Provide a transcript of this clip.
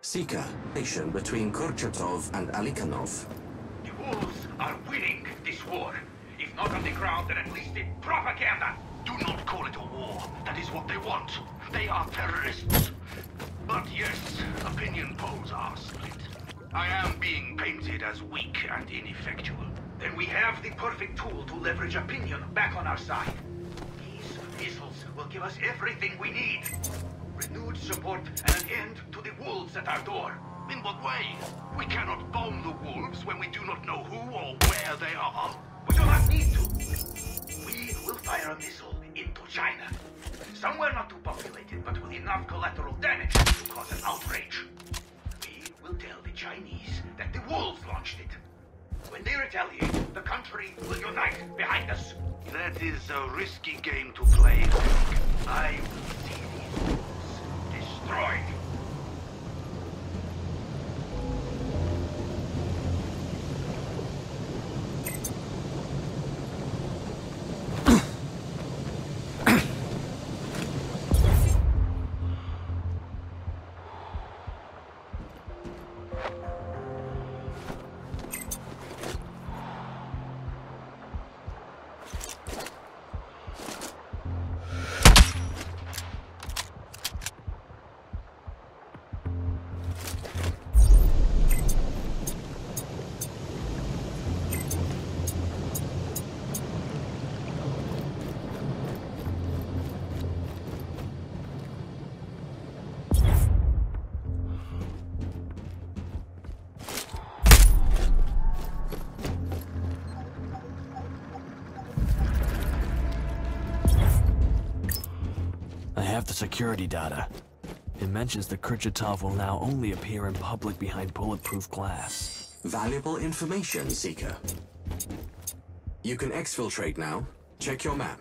Seeker, station between Kurchatov and Alikhanov. The wolves are winning this war. If not on the ground, then at least in propaganda. Do not call it a war. That is what they want. They are terrorists. But yes, opinion polls are split. I am being painted as weak and ineffectual. Then we have the perfect tool to leverage opinion back on our side. These missiles will give us everything we need. Renewed support and an end to the wolves at our door. In what way? We cannot bomb the wolves when we do not know who or where they are. We do not need to. We will fire a missile into China. Somewhere not too populated, but with enough collateral damage to cause an outrage. We will tell the Chinese that the wolves launched it. When they retaliate, the country will unite behind us. That is a risky game to play. Have the security data. It mentions that Kurchatov will now only appear in public behind bulletproof glass. Valuable information, Seeker. You can exfiltrate now. Check your map.